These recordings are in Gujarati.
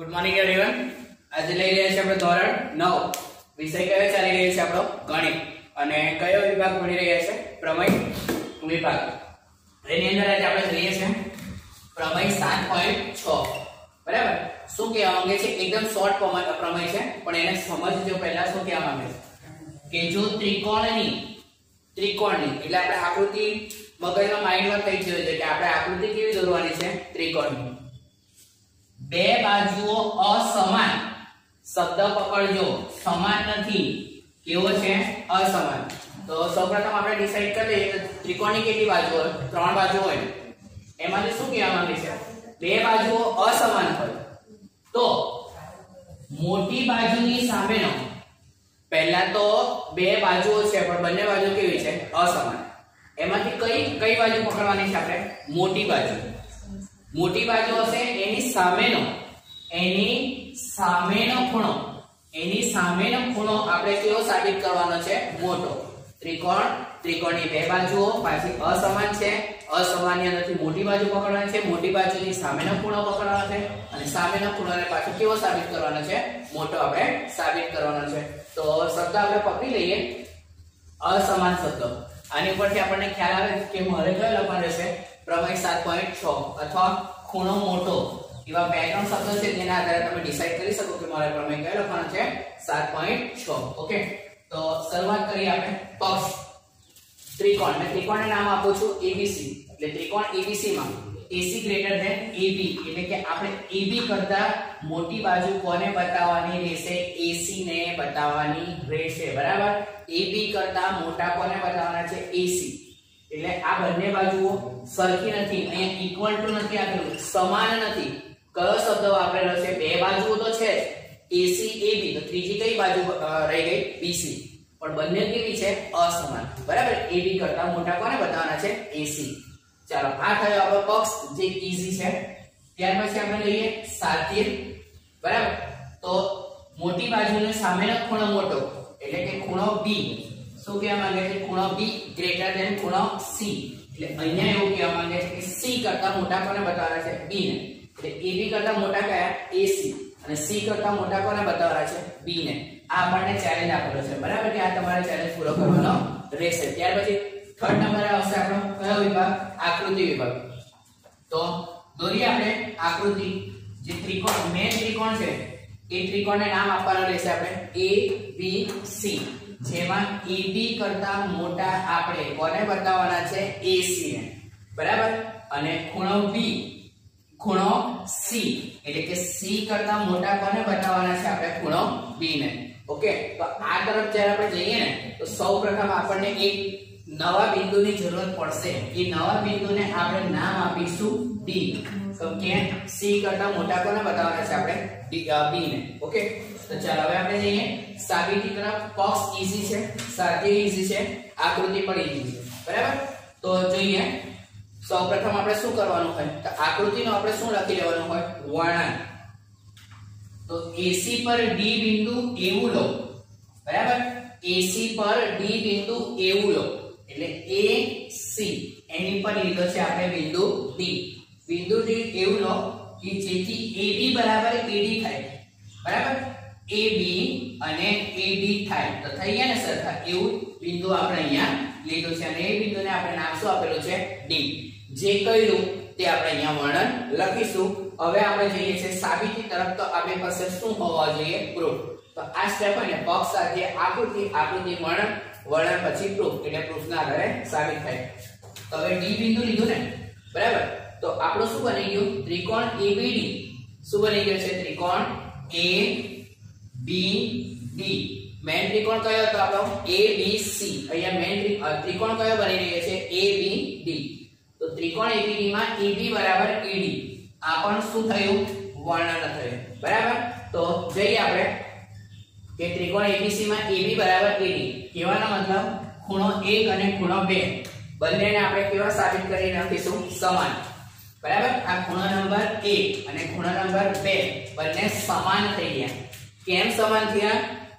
ગુડ મોર્નિંગ એવરીવન આજે લઈ રહ્યા છીએ આપણે ધોરણ 9 વિષય કયો ચાલી રહ્યો છે આપણો? ગણિત. અને કયો વિભાગ ભણી રહ્યા છે? પ્રમેય વિભાગ. એની અંદર આજે આપણે જોઈએ છે પ્રમેય 7.6 બરાબર? શું કહેવા માંગે છે? એકદમ શોર્ટ પ્રમેય છે, પણ એને સમજજો પહેલા શું કહેવા માંગે છે? કે જો ત્રિકોણની ત્રિકોણની, એટલે આપણે આકૃતિ મગજમાં માઇન્ડમાં થઈ જવું છે કે આપણે આકૃતિ કેવી દોરવાની છે? ત્રિકોણની. બે બાજુઓ અસમાન. શબ્દ પકડજો. સમાન નથી. કેવો છે? અસમાન. તો સૌપ્રથમ આપણે ડિસાઈડ કરી લઈએ કે ત્રિકોણની કેટલી બાજુ હોય? ત્રણ બાજુ હોય. એમાંથી શું કહેવા માંગે છે? બે બાજુઓ અસમાન હોય. તો મોટી બાજુની સામેનો. પહેલા તો બે બાજુઓ છે, પણ બંને બાજુ કેવી છે? અસમાન. એમાંથી કઈ કઈ બાજુ પકડવાની છે આપણે? મોટી બાજુ. મોટી બાજુ હશે, એની સામેનો એની સામેનો ખૂણો, એની સામેનો ખૂણો આપણે કેવો સાબિત કરવાનો છે? મોટો. ત્રિકોણ, ત્રિકોણની બે બાજુઓ, પાછી અસમાન છે. અસમાન્ય નથી મોટી બાજુ પકડવાની છે, મોટી બાજુની સામેનો ખૂણો પકડવાનો છે અને સામેનો ખૂણોને પાછો કેવો સાબિત કરવાનો છે? મોટો આપણે સાબિત કરવાનો છે. તો શબ્દ આપણે પકડી લઈએ. અસમાન શબ્દ. આની ઉપરથી આપણને ખ્યાલ આવે કે મારે કયો લખવાનો રહેશે? પ્રમેય 7.6 અથવા ખૂણો મોટો એવા બે ત્રણ છે, જેના આધારે તમે ડિસાઈડ કરી શકો કે મારે પ્રમેય કયો લખવાનો છે 7.6 ઓકે? તો શરૂઆત કરીએ આપણે. પક્ષ. ત્રિકોણ. મેં ત્રિકોણને નામ આપું છું એબીસી એટલે ત્રિકોણ ABC માં. એસી ગ્રેટર ધેન એબી એટલે કે આપણે એબી કરતા મોટી બાજુ કોને બતાવવાની રહેશે? એસી ને બતાવવાની રહેશે. બરાબર? એબી કરતા મોટા કોને બતાવવાના છે? AC એટલે આ બંને બાજુઓ સરખી નથી અહીંયા ઇક્વલ ટુ નથી આપેલું, સમાન નથી. કયો શબ્દ વાપરેલો છે? બે બાજુઓ તો છે AC AB તો ત્રીજી કઈ બાજુ રહી ગઈ? BC પણ બંને કેવી છે? અસમાન. બરાબર? AB કરતા મોટા કોને બતાવવાના છે? AC ચાલો, આ થયો આપણો પક્ષ, જે ઈઝી છે. ત્યાર પછી આપણે લઈએ સાતીર બરાબર? તો મોટી બાજુને સામેનો ખૂણો મોટો, એટલે કે ખૂણો B. શું કહેવા માંગે છે? ખૂણો B ગ્રેટર ધેન ખૂણો C. એટલે અહીંયા એવું કહેવા માંગે છે કે C કરતા મોટા કોને બતાવવાના છે? B ને. એટલે AB કરતા મોટા કયા? AC અને C કરતા મોટા કોને બતાવવાના છે? B ને. આ આપણને ચેલેન્જ આપેલો છે. બરાબર કે આ તમારે ચેલેન્જ પૂરો કરવાનો રહેશે. ત્યાર પછી થર્ડ નંબર આવશે આપણો. કયો વિભાગ? આકૃતિ વિભાગ. તો દોરીએ આપણે આકૃતિ. જે ત્રિકોણ મેન ત્રિકોણ છે, એ ત્રિકોણને નામ આપવાનું રહેશે આપણે. A, B, C. જેમાં AB કરતા મોટા આપણે કોને બતાવવાના છે? AC ને. બરાબર? અને ખૂણો B, ખૂણો C. એટલે કે C કરતા મોટા કોને બતાવવાના છે? આપણે ખૂણો B ને. ઓકે તો આ તરફ જ્યારે આપણે જઈએ ને, તો સૌપ્રથમ આપણને એક નવા બિંદુની જરૂરત પડશે. એ નવા બિંદુને આપણે નામ આપીશું D. તો કે C કરતા મોટા કોને બતાવવાના છે? આપણે B ને. ઓકે તો ચાલો હવે આપણે જઈએ. સાબિતી તરફ પક્ષ ઈઝી છે. સાથે ઈઝી છે. આકૃતિ પણ ઈઝી છે. બરાબર? તો જોઈએ. સૌપ્રથમ આપણે શું કરવાનું હોય? તો આકૃતિનો આપણે શું લખી લેવાનું હોય? વર્ણન. તો AC પર D બિંદુ એવું લો. બરાબર? AC પર D બિંદુ એવું લો. એટલે AC એની પર લીધો છે આપણે બિંદુ D. બિંદુ D એવું લો કે જેથી AB બરાબર AD થાય. બરાબર? AB અને AD થાય. તો થઈ ગયા ને સરખા. એવું બિંદુ આપણે અહીંયા લીધું છે. અને એ બિંદુને આપણે નામ શું આપેલું છે? D. જે કર્યું તે આપણે અહીંયા વર્ણન લખીશું. હવે આપણે જઈએ છીએ સાબિતી તરફ. તો આપણી પાસે શું હોવા જોઈએ? પ્રૂફ. તો આ સ્ટેપ હોય ને, પક્ષ સાથે આકૃતિ આકૃતિ વર્ણન વર્ણન પછી પ્રૂફ. એટલે પ્રૂફના આધારે સાબિત થાય. તો હવે ડી બિંદુ લીધું ને? બરાબર? તો આપણું શું બની ગયું? ત્રિકોણ ABD શું બની ગયું છે? ત્રિકોણ A B ડી મેન ત્રિકોણ કયો હતો આપણો? ABC અહીંયા મેન ત્રિકોણ કયો બની રહ્યો છે? ABD તો ત્રિકોણ ABD માં AB બરાબર AD આ પણ શું થયું? વર્ણન થયું. બરાબર? તો જઈએ આપણે કે ત્રિકોણ ABC માં AB બરાબર AD કહેવાનો મતલબ ખૂણો 1 અને ખૂણો 2 બંનેને આપણે કેવા સાબિત કરી નાખીશું? સમાન. બરાબર? આ ખૂણો નંબર 1 અને ખૂણો નંબર 2 બંને સમાન થઈ ગયા. કેમ સમાન થયા?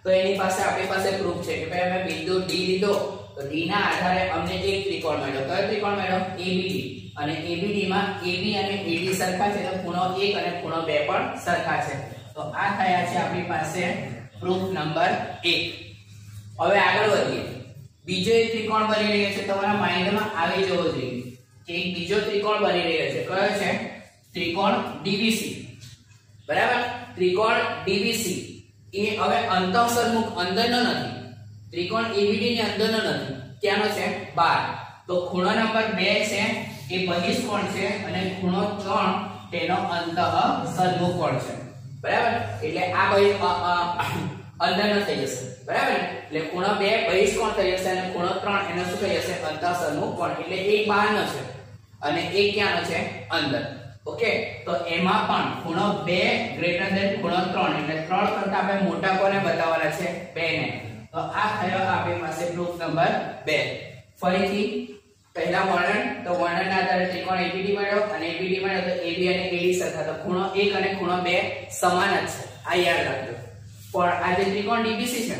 તો એની પાસે આપણી પાસે પ્રૂફ છે કે ભાઈ અમે બિંદુ D લીધો. તો D ના આધારે અમને એક ત્રિકોણ મળ્યો. કયો ત્રિકોણ મળ્યો? ABD અને ABD માં AB અને AD સરખા છે, તો ખૂણો 1 અને ખૂણો 2 પણ સરખા છે. તો આ થયા છે આપણી પાસે પ્રૂફ નંબર 1 હવે આગળ વધીએ. બીજો એક ત્રિકોણ બની રહ્યો છે, તમારા માઇન્ડમાં આવી જવો જોઈએ. એક બીજો ત્રિકોણ બની રહ્યો છે. કયો છે? ત્રિકોણ DBC બરાબર? ત્રિકોણ DBC એ હવે અંતઃસન્મુખ અંદરનો નથી. ત્રિકોણ ABD ની અંદરનો નથી. ત્યાંનો છે 12 તો ખૂણો નંબર 2 છે, એ બહિષ્કોણ છે અને ખૂણો 3 તેનો અંતઃસન્મુખ કોણ છે? બરાબર? એટલે આ બહિ અંદરનો થઈ જશે. બરાબર? એટલે ખૂણો 2 બહિષ્કોણ થઈ જશે અને ખૂણો 3 એનો શું થઈ જશે? અંતઃસન્મુખ કોણ? એટલે એક બહારનો છે. અને એક ક્યાંનો છે? અંદર. ઓકે, તો એમાં પણ ખૂણો 2 ગ્રેટર ધેન ખૂણો 3 એટલે 3 કરતા આપણે મોટા કોને બતાવવાના છે? 2 ને તો આ થયો આપણી પાસે પ્રૂફ નંબર 2 ફરીથી, પહેલા વર્ણન, તો વર્ણનના આધારે ત્રિકોણ ABD મળ્યો, અને ABD મળ્યો તો AB અને AD સરખા. તો ખૂણો 1 અને ખૂણો 2 સમાન જ છે. આ યાદ રાખજો. પણ આ જે ત્રિકોણ DBC છે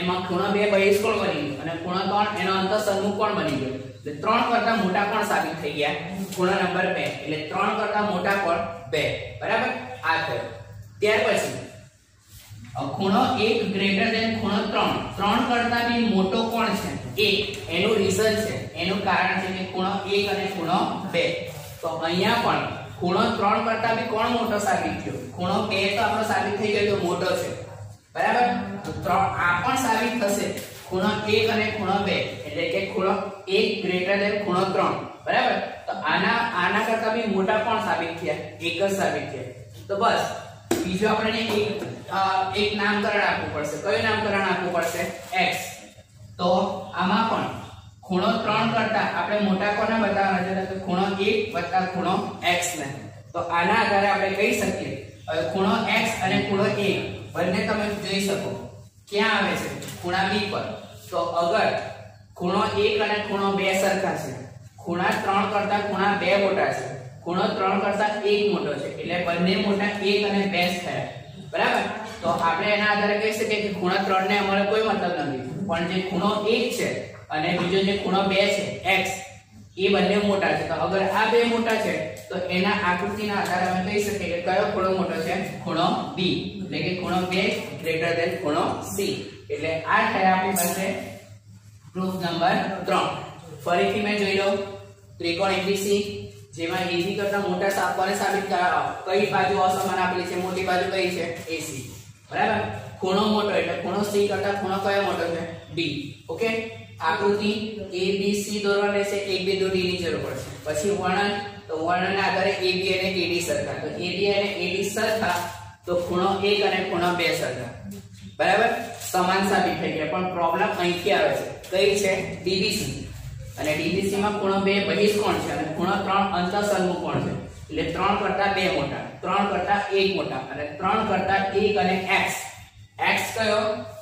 એમાં ખૂણો 2 બહિષ્કોણ બની ગયો અને ખૂણો 3 એનો અંતઃ કોણ બની ગયો? એટલે 3 કરતા મોટા કોણ સાબિત થઈ ગયા? ખૂણો નંબર 2 એટલે 3 કરતા મોટા કોણ? 2 બરાબર? આ થયો. ત્યાર પછી ખૂણો 1 ગ્રેટર ધેન ખૂણો 3 3 કરતા બી મોટો કોણ છે? 1 એનું રીઝન છે. એનું કારણ છે કે ખૂણો 1 અને ખૂણો 2 તો અહીંયા પણ ખૂણો 3 કરતા બી કોણ મોટો સાબિત થયો? ખૂણો 2 તો આપણો સાબિત થઈ ગયો મોટો છે. બરાબર? તો ત્રણ આ પણ સાબિત થશે. ખૂણો 1 અને ખૂણો 2 એટલે કે ખૂણો 1 ગ્રેટર ધેન ખૂણો 3 બરાબર? તો આના આના કરતા બી મોટા પણ સાબિત થયા? એક જ સાબિત થયા. તો બસ. બીજું આપણે એક એક નામકરણ આપવું પડશે. કયું નામકરણ આપવું પડશે? X. તો આમાં પણ ખૂણો 3 કરતા આપણે મોટા કોને બતાવવાના છે? તો ખૂણો 1 ખૂણો x ને. તો આના આધારે આપણે કહી શકીએ. હવે ખૂણો x અને ખૂણો a બંને તમે જોઈ શકો. ક્યાં આવે છે? ખૂણા b પર. તો અગર ખૂણો 1 અને ખૂણો 2 સરખા છે. ખૂણા 3 કરતા ખૂણા 2 મોટા છે. ખૂણો 3 કરતા 1 મોટો છે. એટલે બંને મોટા 1 અને 2 થયા. બરાબર? તો આપણે એના આધારે કહી શકીએ કે ખૂણા 3 ને અમારે કોઈ મતલબ નથી. પણ જે ખૂણો 1 છે અને બીજો જે ખૂણો 2 છે x એ બંને મોટા છે. તો અગર આ બે મોટા છે, તો એના આકૃતિના આધારે અમે કહી શકીએ કે કયો ખૂણો મોટો છે? ખૂણો b એટલે કે ખૂણો 2 ગ્રેટર ધેન ખૂણો c. એટલે આ થયા આપણી પાસે પ્રૂફ નંબર 3 ફરીથી મેં જોઈ લઉં. ત્રિકોણ ABC જેમાં AB કરતા મોટા સાપવાને સાબિત કઈ બાજુ અસમાન આપેલી છે? મોટી બાજુ કઈ છે? AC બરાબર? ખૂણો મોટો એટલે ખૂણો C કરતા ખૂણો કયો મોટો છે? D. ઓકે? આકૃતિ ABC દોરવા રહેશે. એક બે D ની જરૂર પડશે. પછી વર્ણન, તો વર્ણનના આધારે AB અને AD સરખા. તો AB અને AD સરખા. તો ખૂણો 1 અને ખૂણો 2 સરખા બરાબર? સમાન સાબિત થઈ ગયા. પણ પ્રોબ્લેમ અહીંથી આવે છે. કઈ છે? DBC અને DBC માં ખૂણો 2 બહિષ્કોણ છે? અને ખૂણો 3 અંતઃસન્મુખ કોણ છે? એટલે 3 કરતા 2 મોટા 3 કરતા 1 મોટા અને 3 કરતા 1 અને x. X કયો?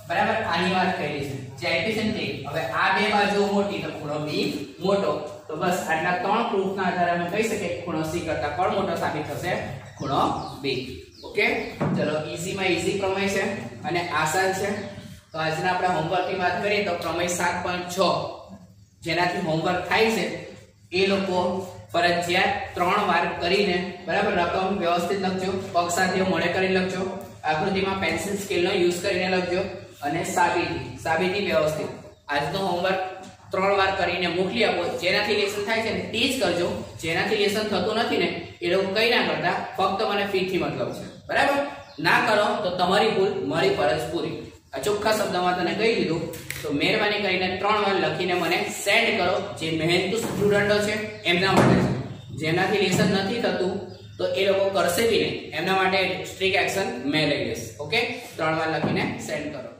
બરાબર? આની વાત કરી છે. જે આપ્યું છે હવે આ બે બાજુ મોટી, તો ખૂણો b મોટો. તો બસ, આટલા ત્રણ પ્રૂફના આધારે અમે કહી શકીએ કે ખૂણો સી કરતા કોણ મોટો સાબિત થશે ખૂણો બી ઓકે ચલો ઈઝી માં ઈઝી પ્રમેય છે અને આસાન છે. તો આજના આપણે હોમવર્કની વાત કરીએ તો પ્રમેય 7.6 જેનાથી હોમવર્ક થાય છે, એ લોકો ફરજિયાત ત્રણ વાર કરીને, બરાબર રકમ વ્યવસ્થિત લખજો પગ સાથે મોડે કરી લખજો, આકૃતિમાં પેન્સિલ સ્કેલનો યુઝ કરીને લખજો, અને સાબિતી સાબિતી વ્યવસ્થિત. આજનો હોમવર્ક ત્રણ વાર કરીને મોકલી આપો. જેનાથી લેસન થાય છે ને તે જ કરજો. જેનાથી લેસન થતું નથી ને, એ લોકો કંઈ ના કરતા. ફક્ત મને ફીથી મતલબ છે. બરાબર? ના કરો તો તમારી ભૂલ, મારી ફરજ પૂરી. આ ચોખ્ખા શબ્દમાં તને કહી દીધું. તો મહેરબાની કરીને ત્રણ વાર લખીને મને સેન્ડ કરો. જે મહેનતુ સ્ટુડન્ટો છે, એમના માટે છે. જેનાથી લેસન નથી થતું, તો એ લોકો કરશે બી નહીં. એમના માટે સ્ટ્રિક એક્શન મેં લઈ લઈશ. ઓકે ત્રણ વાર લખીને સેન્ડ કરો.